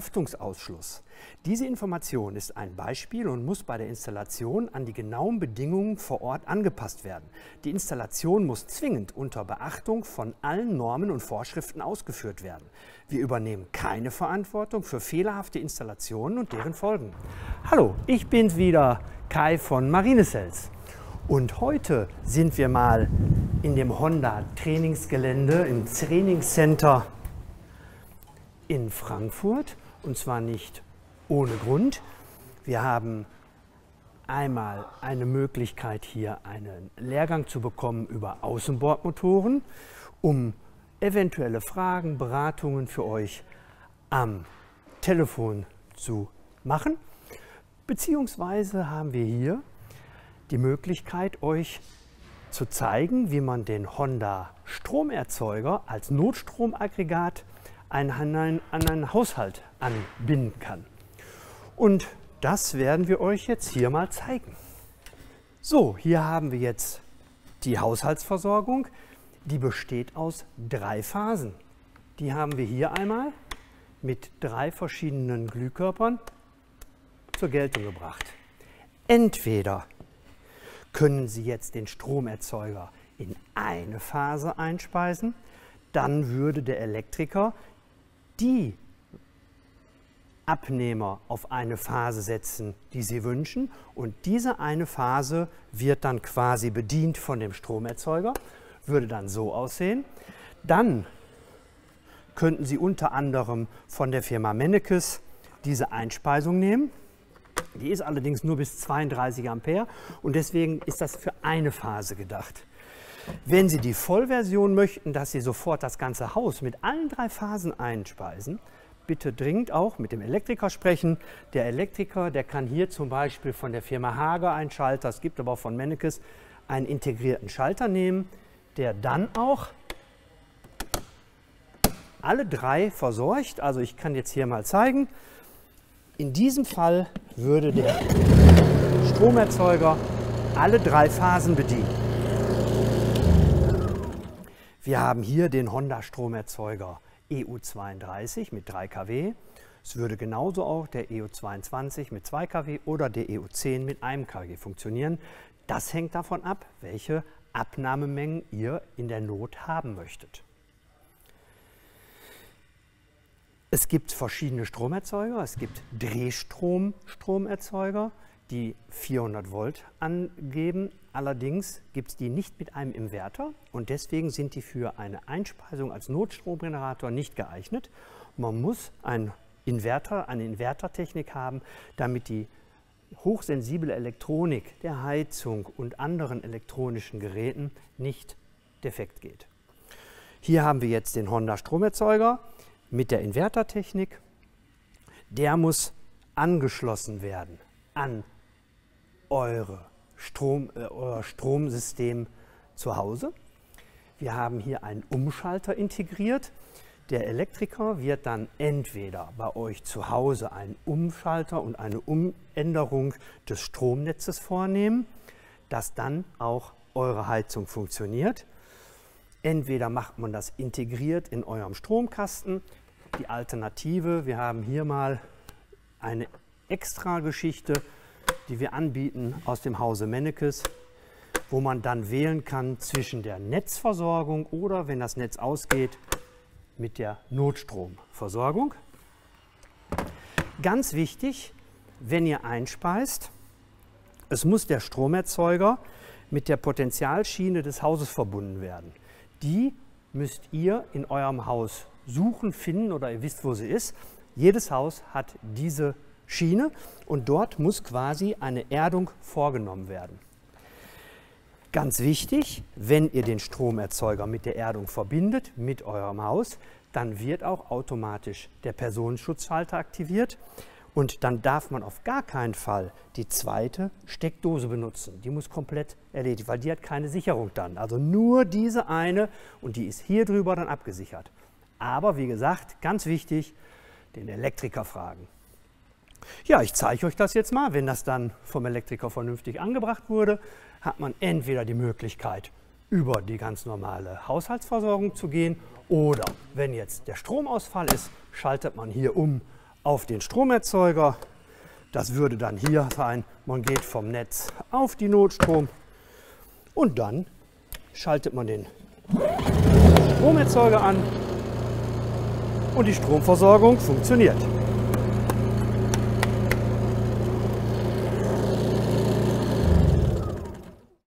Haftungsausschluss. Diese Information ist ein Beispiel und muss bei der Installation an die genauen Bedingungen vor Ort angepasst werden. Die Installation muss zwingend unter Beachtung von allen Normen und Vorschriften ausgeführt werden. Wir übernehmen keine Verantwortung für fehlerhafte Installationen und deren Folgen. Hallo, ich bin's wieder, Kai von Marinecells. Und heute sind wir mal in dem Honda Trainingsgelände im Trainingscenter in Frankfurt. Und zwar nicht ohne Grund. Wir haben einmal eine Möglichkeit, hier einen Lehrgang zu bekommen über Außenbordmotoren, um eventuelle Fragen, Beratungen für euch am Telefon zu machen. Beziehungsweise haben wir hier die Möglichkeit, euch zu zeigen, wie man den Honda Stromerzeuger als Notstromaggregat an einen, an einen Haushalt anbinden kann. Und das werden wir euch jetzt hier mal zeigen. So, hier haben wir jetzt die Haushaltsversorgung. Die besteht aus drei Phasen. Die haben wir hier einmal mit drei verschiedenen Glühkörpern zur Geltung gebracht. Entweder können Sie jetzt den Stromerzeuger in eine Phase einspeisen, dann würde der Elektriker die Abnehmer auf eine Phase setzen, die Sie wünschen. Und diese eine Phase wird dann quasi bedient von dem Stromerzeuger, würde dann so aussehen. Dann könnten Sie unter anderem von der Firma Mennekes diese Einspeisung nehmen. Die ist allerdings nur bis 32 Ampere und deswegen ist das für eine Phase gedacht. Wenn Sie die Vollversion möchten, dass Sie sofort das ganze Haus mit allen drei Phasen einspeisen, bitte dringend auch mit dem Elektriker sprechen. Der Elektriker, der kann hier zum Beispiel von der Firma Hager einen Schalter, es gibt aber auch von Mennekes einen integrierten Schalter nehmen, der dann auch alle drei versorgt. Also ich kann jetzt hier mal zeigen, in diesem Fall würde der Stromerzeuger alle drei Phasen bedienen. Wir haben hier den Honda Stromerzeuger EU32 mit 3 kW. Es würde genauso auch der EU22 mit 2 kW oder der EU10 mit 1 kW funktionieren. Das hängt davon ab, welche Abnahmemengen ihr in der Not haben möchtet. Es gibt verschiedene Stromerzeuger. Es gibt Drehstrom-Stromerzeuger, die 400 Volt angeben. Allerdings gibt es die nicht mit einem Inverter und deswegen sind die für eine Einspeisung als Notstromgenerator nicht geeignet. Man muss einen Inverter, eine Invertertechnik haben, damit die hochsensible Elektronik der Heizung und anderen elektronischen Geräten nicht defekt geht. Hier haben wir jetzt den Honda Stromerzeuger mit der Invertertechnik. Der muss angeschlossen werden an eure Strom, äh, euer Stromsystem zu Hause. Wir haben hier einen Umschalter integriert. Der Elektriker wird dann entweder bei euch zu Hause einen Umschalter und eine Umänderung des Stromnetzes vornehmen, dass dann auch eure Heizung funktioniert. Entweder macht man das integriert in eurem Stromkasten die Alternative. Wir haben hier mal eine extra Geschichte, die wir anbieten aus dem Hause Mennekes, wo man dann wählen kann zwischen der Netzversorgung oder, wenn das Netz ausgeht, mit der Notstromversorgung. Ganz wichtig, wenn ihr einspeist, es muss der Stromerzeuger mit der Potentialschiene des Hauses verbunden werden. Die müsst ihr in eurem Haus suchen, finden oder ihr wisst, wo sie ist. Jedes Haus hat diese Schiene und dort muss quasi eine Erdung vorgenommen werden. Ganz wichtig, wenn ihr den Stromerzeuger mit der Erdung verbindet, mit eurem Haus, dann wird auch automatisch der Personenschutzschalter aktiviert und dann darf man auf gar keinen Fall die zweite Steckdose benutzen. Die muss komplett erledigt, weil die hat keine Sicherung dann. Also nur diese eine und die ist hier drüber dann abgesichert. Aber wie gesagt, ganz wichtig, den Elektriker fragen. Ja, ich zeige euch das jetzt mal. Wenn das dann vom Elektriker vernünftig angebracht wurde, hat man entweder die Möglichkeit, über die ganz normale Haushaltsversorgung zu gehen oder wenn jetzt der Stromausfall ist, schaltet man hier um auf den Stromerzeuger. Das würde dann hier sein, man geht vom Netz auf die Notstrom und dann schaltet man den Stromerzeuger an und die Stromversorgung funktioniert.